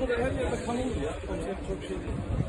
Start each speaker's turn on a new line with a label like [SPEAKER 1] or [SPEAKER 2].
[SPEAKER 1] Burada her yerde kanun ya. Çok şey değil.